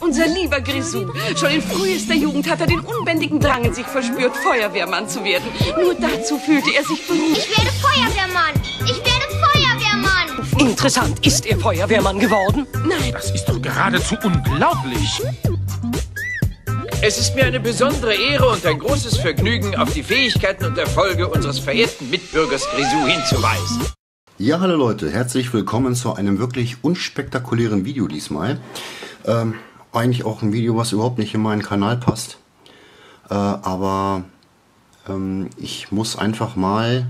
Unser lieber Grisou. Schon in frühester Jugend hat er den unbändigen Drang in sich verspürt, Feuerwehrmann zu werden. Nur dazu fühlte er sich berufen. Ich werde Feuerwehrmann. Ich werde Feuerwehrmann. Interessant, ist er Feuerwehrmann geworden? Nein, Das ist doch geradezu unglaublich. Es ist mir eine besondere Ehre und ein großes Vergnügen, auf die Fähigkeiten und Erfolge unseres verehrten Mitbürgers Grisou hinzuweisen. Ja, hallo Leute, herzlich willkommen zu einem wirklich unspektakulären Video diesmal. Ähm, eigentlich auch ein Video, was überhaupt nicht in meinen Kanal passt. Äh, aber ähm, ich muss einfach mal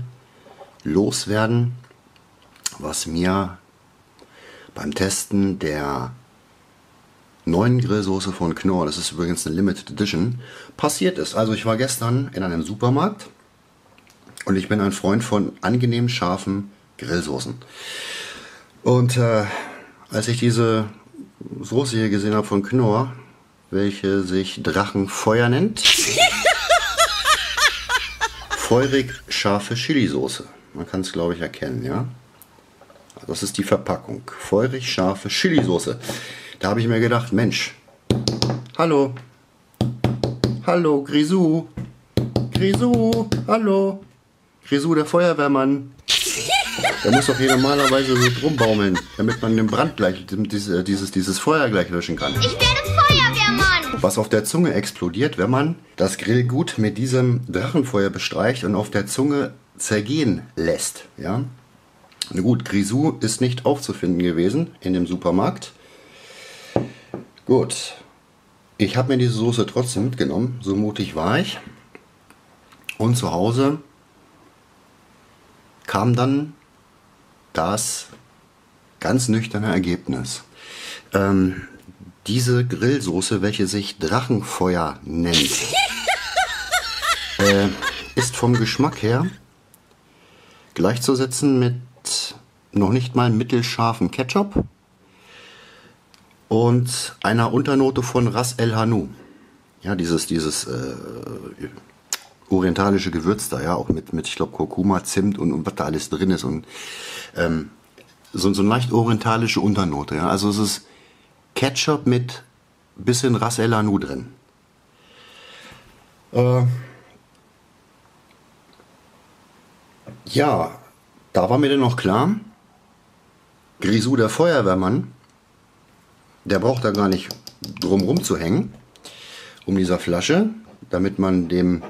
loswerden, was mir beim Testen der neuen Grillsoße von Knorr, das ist übrigens eine Limited Edition, passiert ist. Also ich war gestern in einem Supermarkt und ich bin ein Freund von angenehm scharfen Grillsoßen. Und äh, als ich diese Soße hier gesehen habe von Knorr, welche sich Drachenfeuer nennt, feurig scharfe Chili-Soße. Man kann es glaube ich erkennen, ja. Das ist die Verpackung. Feurig scharfe Chili-Soße. Da habe ich mir gedacht, Mensch, hallo, hallo Grisou, Grisou, hallo, Grisou der Feuerwehrmann. Der muss doch hier normalerweise so drum baumeln, damit man den Brand gleich, dieses, dieses, dieses Feuer gleich löschen kann. Ich werde Feuerwehrmann. Was auf der Zunge explodiert, wenn man das Grillgut mit diesem Drachenfeuer bestreicht und auf der Zunge zergehen lässt. Ja? Na gut, Grisou ist nicht aufzufinden gewesen in dem Supermarkt. Gut, ich habe mir diese Soße trotzdem mitgenommen, so mutig war ich. Und zu Hause kam dann das ganz nüchterne Ergebnis. Ähm, diese Grillsoße, welche sich Drachenfeuer nennt, äh, ist vom Geschmack her gleichzusetzen mit noch nicht mal mittelscharfem Ketchup und einer Unternote von Ras El Hanout. Ja, dieses, dieses äh, orientalische Gewürz da, ja, auch mit, mit ich glaube, Kurkuma, Zimt und, und was da alles drin ist und ähm, so, so eine leicht orientalische Unternote, ja. Also es ist Ketchup mit bisschen Ras El Hanout drin. Äh, ja, da war mir dann noch klar, Grisou, der Feuerwehrmann, der braucht da gar nicht drum rum zu hängen, um dieser Flasche, damit man dem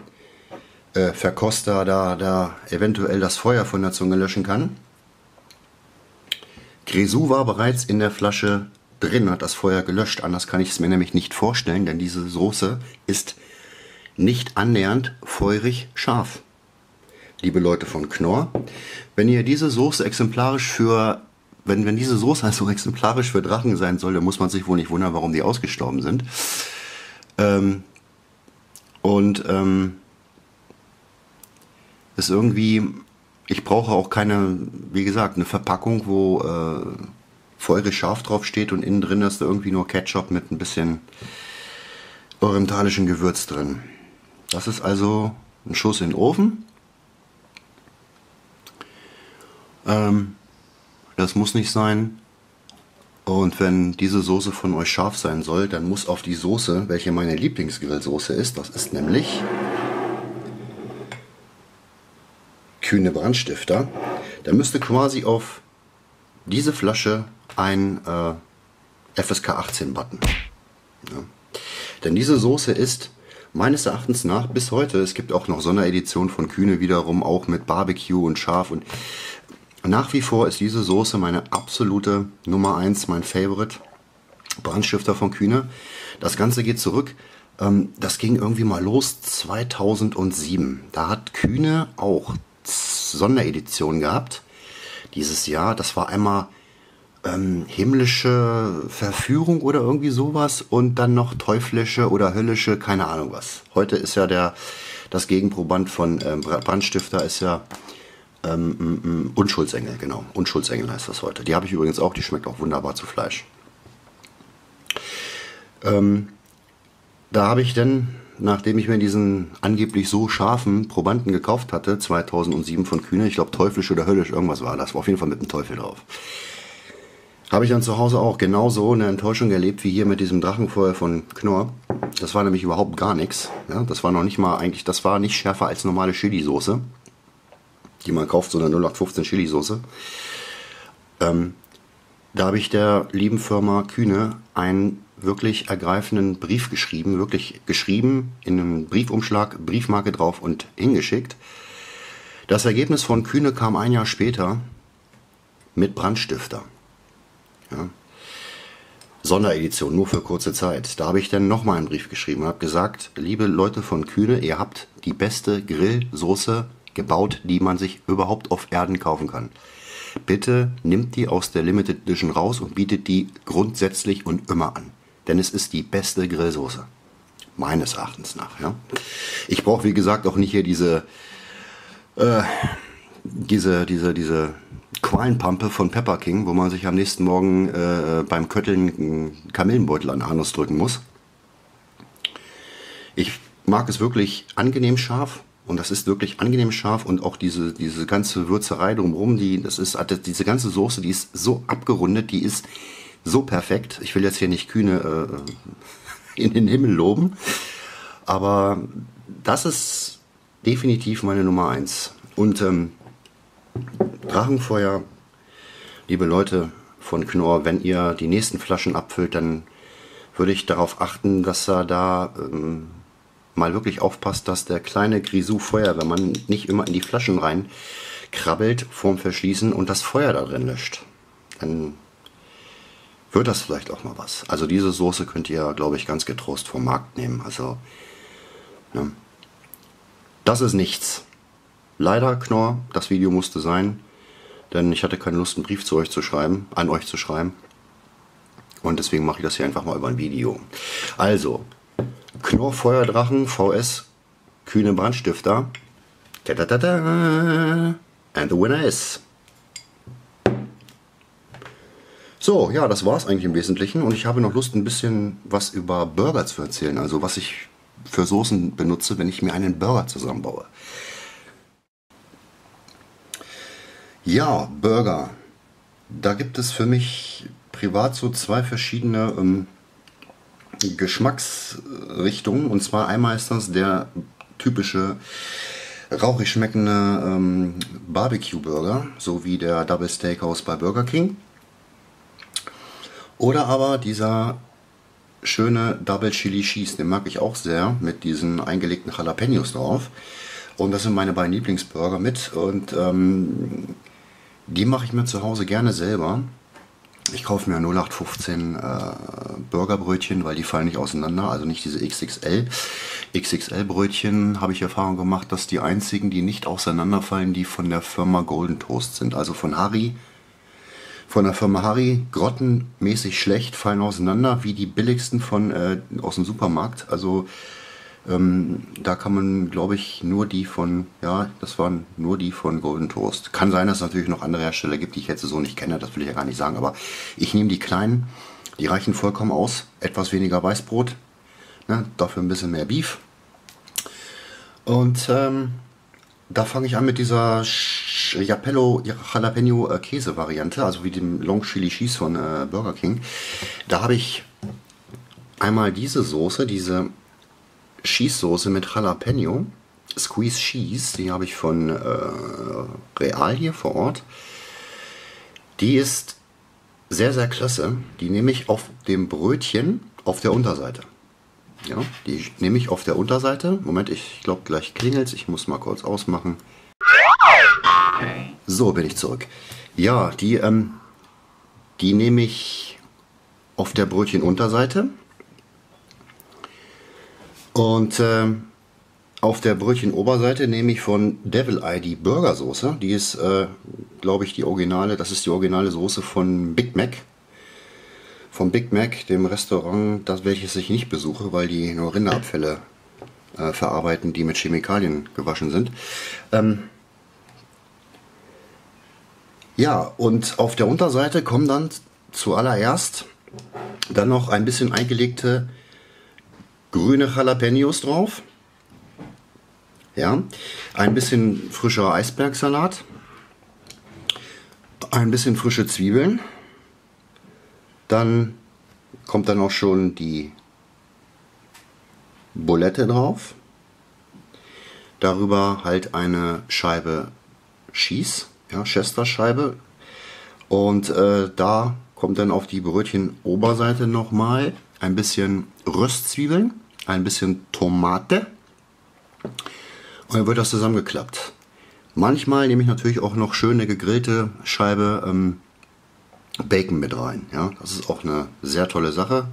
äh, Verkoster da, da eventuell das Feuer von der Zunge löschen kann. Grisou war bereits in der Flasche drin, hat das Feuer gelöscht. Anders kann ich es mir nämlich nicht vorstellen, denn diese Soße ist nicht annähernd feurig scharf. Liebe Leute von Knorr, wenn ihr diese Soße exemplarisch für wenn, wenn diese Soße also exemplarisch für Drachen sein soll, dann muss man sich wohl nicht wundern, warum die ausgestorben sind. Ähm, und ähm, ist irgendwie, ich brauche auch keine, wie gesagt, eine Verpackung, wo äh, feurig scharf drauf steht und innen drin ist da irgendwie nur Ketchup mit ein bisschen orientalischen Gewürz drin. Das ist also ein Schuss in den Ofen. Ähm, das muss nicht sein. Und wenn diese Soße von euch scharf sein soll, dann muss auf die Soße, welche meine Lieblingsgrillsoße ist, das ist nämlich Kühne Brandstifter, da müsste quasi auf diese Flasche ein äh, FSK 18 Button. Ja. Denn diese Soße ist meines Erachtens nach bis heute, es gibt auch noch Sondereditionen von Kühne wiederum, auch mit Barbecue und Scharf und nach wie vor ist diese Soße meine absolute Nummer 1, mein Favorite. Brandstifter von Kühne. Das Ganze geht zurück. Ähm, das ging irgendwie mal los 2007. Da hat Kühne auch Sonderedition gehabt. Dieses Jahr. Das war einmal ähm, himmlische Verführung oder irgendwie sowas und dann noch teuflische oder höllische, keine Ahnung was. Heute ist ja der das Gegenproband von ähm, Brandstifter ist ja ähm, Unschuldsengel, genau. Unschuldsengel heißt das heute. Die habe ich übrigens auch, die schmeckt auch wunderbar zu Fleisch. Ähm, da habe ich dann, nachdem ich mir diesen angeblich so scharfen Probanden gekauft hatte, 2007 von Kühne, ich glaube teuflisch oder höllisch, irgendwas war das, war auf jeden Fall mit dem Teufel drauf, Habe ich dann zu Hause auch genauso eine Enttäuschung erlebt wie hier mit diesem Drachenfeuer von Knorr. Das war nämlich überhaupt gar nichts. Ja, das war noch nicht mal eigentlich, das war nicht schärfer als normale Chili-Soße, die man kauft, so eine 0815 Chili-Soße. Ähm, da habe ich der lieben Firma Kühne einen wirklich ergreifenden Brief geschrieben, wirklich geschrieben, in einem Briefumschlag, Briefmarke drauf und hingeschickt. Das Ergebnis von Kühne kam ein Jahr später mit Brandstifter. Ja. Sonderedition, nur für kurze Zeit. Da habe ich dann nochmal einen Brief geschrieben und habe gesagt, liebe Leute von Kühne, ihr habt die beste Grillsoße gebaut, die man sich überhaupt auf Erden kaufen kann. Bitte nimmt die aus der Limited Edition raus und bietet die grundsätzlich und immer an. Denn es ist die beste Grillsoße. Meines Erachtens nach. Ja. Ich brauche, wie gesagt, auch nicht hier diese, äh, diese, diese, diese Qualenpampe von Pepper King, wo man sich am nächsten Morgen äh, beim Kötteln einen Kamillenbeutel an Anus drücken muss. Ich mag es wirklich angenehm scharf und das ist wirklich angenehm scharf und auch diese, diese ganze Würzerei drumherum, die, das ist, diese ganze Soße, die ist so abgerundet, die ist so perfekt. Ich will jetzt hier nicht Kühne äh, in den Himmel loben, aber das ist definitiv meine Nummer eins. Und ähm, Drachenfeuer, liebe Leute von Knorr, wenn ihr die nächsten Flaschen abfüllt, dann würde ich darauf achten, dass er da ähm, mal wirklich aufpasst, dass der kleine Grisou Feuerwehrmann nicht immer in die Flaschen rein krabbelt vorm Verschließen und das Feuer da drin löscht. Dann wird das vielleicht auch mal was. Also diese Soße könnt ihr, glaube ich, ganz getrost vom Markt nehmen. Also, ja. das ist nichts. Leider, Knorr, das Video musste sein, denn ich hatte keine Lust, einen Brief zu euch zu schreiben, an euch zu schreiben. Und deswegen mache ich das hier einfach mal über ein Video. Also, Knorr Feuerdrachen VS Kühne Brandstifter. Da, da, da, da. And the winner is. So, ja, das war es eigentlich im Wesentlichen. Und ich habe noch Lust, ein bisschen was über Burger zu erzählen. Also, was ich für Soßen benutze, wenn ich mir einen Burger zusammenbaue. Ja, Burger. Da gibt es für mich privat so zwei verschiedene ähm, Geschmacksrichtungen. Und zwar einmal ist das der typische rauchig schmeckende ähm, Barbecue-Burger, so wie der Double Steakhouse bei Burger King. Oder aber dieser schöne Double Chili Cheese, den mag ich auch sehr, mit diesen eingelegten Jalapenos drauf. Und das sind meine beiden Lieblingsburger mit. Und ähm, die mache ich mir zu Hause gerne selber. Ich kaufe mir 0815 äh, Burgerbrötchen, weil die fallen nicht auseinander, also nicht diese XXL. XXL-Brötchen habe ich Erfahrung gemacht, dass die einzigen, die nicht auseinanderfallen, die von der Firma Golden Toast sind. Also von Harry, von der Firma Harry, grottenmäßig schlecht, fallen auseinander, wie die billigsten von äh, aus dem Supermarkt. Also ähm, da kann man, glaube ich, nur die von, ja, das waren nur die von Golden Toast. Kann sein, dass es natürlich noch andere Hersteller gibt, die ich jetzt so nicht kenne, das will ich ja gar nicht sagen, aber ich nehme die kleinen, die reichen vollkommen aus. Etwas weniger Weißbrot, ne, dafür ein bisschen mehr Beef. Und ähm, da fange ich an mit dieser Japello Jalapeno äh, Käse Variante, also wie dem Long Chili Cheese von äh, Burger King. Da habe ich einmal diese Soße, diese Schießsoße mit Jalapeno. Squeeze Cheese, die habe ich von äh, Real hier vor Ort. Die ist sehr, sehr klasse. Die nehme ich auf dem Brötchen auf der Unterseite. Ja, die nehme ich auf der Unterseite. Moment, ich glaube gleich klingelt Ich muss mal kurz ausmachen. So, bin ich zurück. Ja, die, ähm, die nehme ich auf der Brötchenunterseite. Und äh, auf der Brötchenoberseite nehme ich von Devil Eye die Burgersoße. Die ist, äh, glaube ich, die originale. Das ist die originale Soße von Big Mac. Vom Big Mac, dem Restaurant, das welches ich nicht besuche, weil die nur Rinderabfälle äh, verarbeiten, die mit Chemikalien gewaschen sind. Ähm, ja, und auf der Unterseite kommen dann zuallererst dann noch ein bisschen eingelegte grüne Jalapenos drauf. Ja, ein bisschen frischer Eisbergsalat. Ein bisschen frische Zwiebeln. Dann kommt dann auch schon die Bulette drauf. Darüber halt eine Scheibe Schieß, ja, Chester-Scheibe. Und äh, da kommt dann auf die Brötchenoberseite nochmal ein bisschen Röstzwiebeln, ein bisschen Tomate. Und dann wird das zusammengeklappt. Manchmal nehme ich natürlich auch noch schöne gegrillte Scheibe ähm, Bacon mit rein. Ja, das ist auch eine sehr tolle Sache.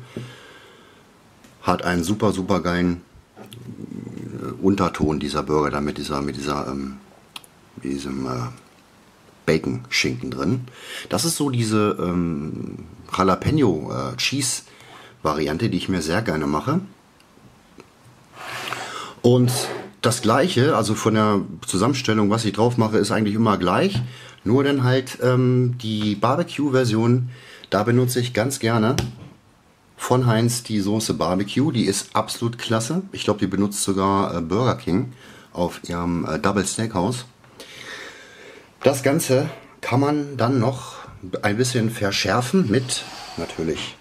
Hat einen super, super geilen äh, Unterton dieser Burger da mit dieser, mit dieser, ähm, mit diesem äh, Bacon-Schinken drin. Das ist so diese ähm, Jalapeno äh, Variante, die ich mir sehr gerne mache. Und das gleiche, also von der Zusammenstellung, was ich drauf mache, ist eigentlich immer gleich. Nur dann halt ähm, die Barbecue-Version, da benutze ich ganz gerne von Heinz die Soße Barbecue. Die ist absolut klasse. Ich glaube, die benutzt sogar äh, Burger King auf ihrem äh, Double Steakhouse. Das Ganze kann man dann noch ein bisschen verschärfen mit natürlich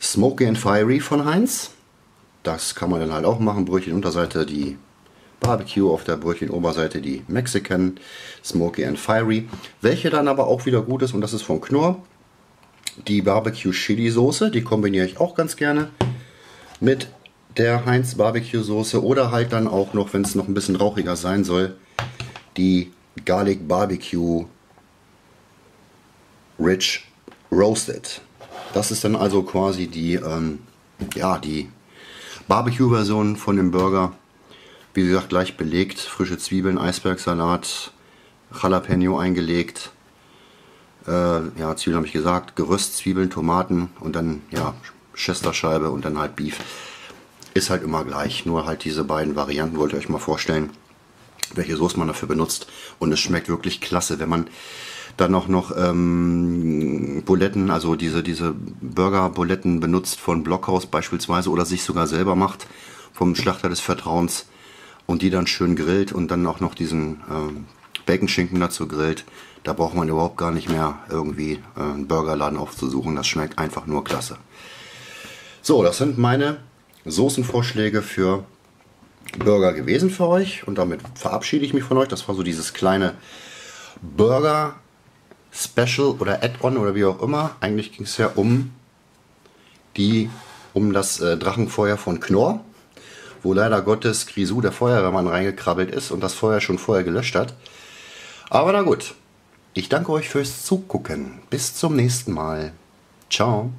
Smoky and Fiery von Heinz. Das kann man dann halt auch machen. Brötchenunterseite die Barbecue, auf der Brötchenoberseite die Mexican Smoky and Fiery. Welche dann aber auch wieder gut ist und das ist von Knorr. Die Barbecue Chili Soße, die kombiniere ich auch ganz gerne mit der Heinz Barbecue Soße oder halt dann auch noch, wenn es noch ein bisschen rauchiger sein soll, die Garlic Barbecue Rich Roasted. Das ist dann also quasi die, ähm, ja, die Barbecue-Version von dem Burger. Wie gesagt, gleich belegt. Frische Zwiebeln, Eisbergsalat, Jalapeno eingelegt. Äh, ja, Zwiebeln habe ich gesagt. Geröst, Zwiebeln, Tomaten und dann, ja, Chesterscheibe und dann halt Beef. Ist halt immer gleich. Nur halt diese beiden Varianten wollte ich euch mal vorstellen, welche Soße man dafür benutzt. Und es schmeckt wirklich klasse, wenn man dann auch noch ähm, Buletten, also diese, diese Burger-Buletten benutzt von Blockhaus beispielsweise oder sich sogar selber macht vom Schlachter des Vertrauens und die dann schön grillt und dann auch noch diesen ähm, Bacon-Schinken dazu grillt. Da braucht man überhaupt gar nicht mehr irgendwie äh, einen Burgerladen aufzusuchen. Das schmeckt einfach nur klasse. So, das sind meine Soßenvorschläge für Burger gewesen für euch. Und damit verabschiede ich mich von euch. Das war so dieses kleine Burger Special oder Add-on oder wie auch immer. Eigentlich ging es ja um die, um das äh, Drachenfeuer von Knorr, wo leider Gottes Grisou, der Feuerwehrmann, reingekrabbelt ist und das Feuer schon vorher gelöscht hat. Aber na gut. Ich danke euch fürs Zugucken. Bis zum nächsten Mal. Ciao.